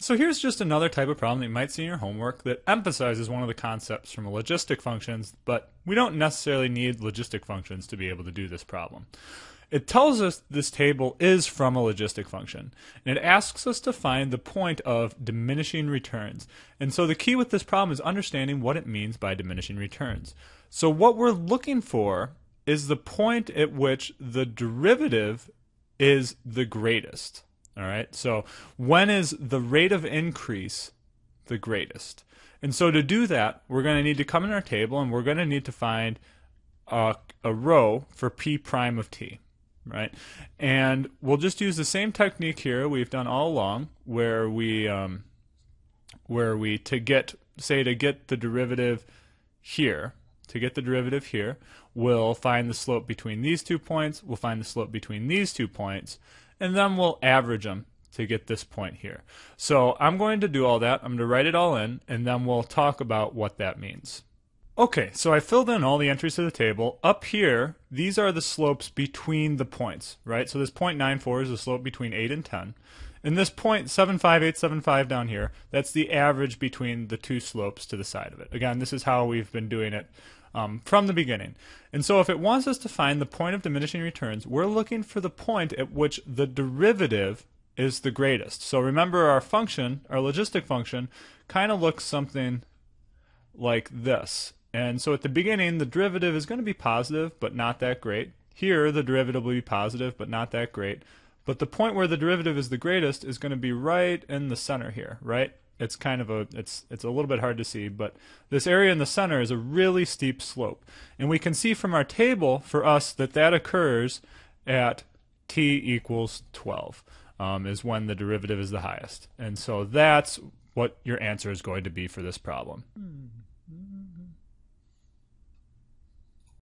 So here's just another type of problem that you might see in your homework that emphasizes one of the concepts from logistic functions, but we don't necessarily need logistic functions to be able to do this problem. It tells us this table is from a logistic function, and it asks us to find the point of diminishing returns. And so the key with this problem is understanding what it means by diminishing returns. So what we're looking for is the point at which the derivative is the greatest. All right. So when is the rate of increase the greatest? And so to do that, we're going to need to come in our table and we're going to need to find a, a row for p prime of t. Right. And we'll just use the same technique here we've done all along, where we um, where we to get say to get the derivative here to get the derivative here, we'll find the slope between these two points, we'll find the slope between these two points, and then we'll average them to get this point here. So I'm going to do all that. I'm going to write it all in, and then we'll talk about what that means. Okay, so I filled in all the entries to the table. Up here, these are the slopes between the points, right? So this 0.94 is the slope between 8 and 10. And this 0.75875 down here, that's the average between the two slopes to the side of it. Again, this is how we've been doing it um, from the beginning. And so if it wants us to find the point of diminishing returns, we're looking for the point at which the derivative is the greatest. So remember our function, our logistic function, kind of looks something like this. And so at the beginning, the derivative is going to be positive, but not that great. Here, the derivative will be positive, but not that great. But the point where the derivative is the greatest is going to be right in the center here, right? it's kind of a it's it's a little bit hard to see, but this area in the center is a really steep slope, and we can see from our table for us that that occurs at t equals 12 um, is when the derivative is the highest, and so that's what your answer is going to be for this problem.